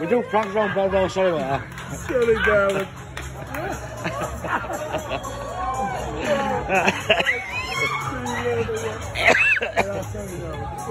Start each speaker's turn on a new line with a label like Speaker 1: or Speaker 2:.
Speaker 1: we do pranks around Belvoir Cinema. huh?
Speaker 2: Silly darling.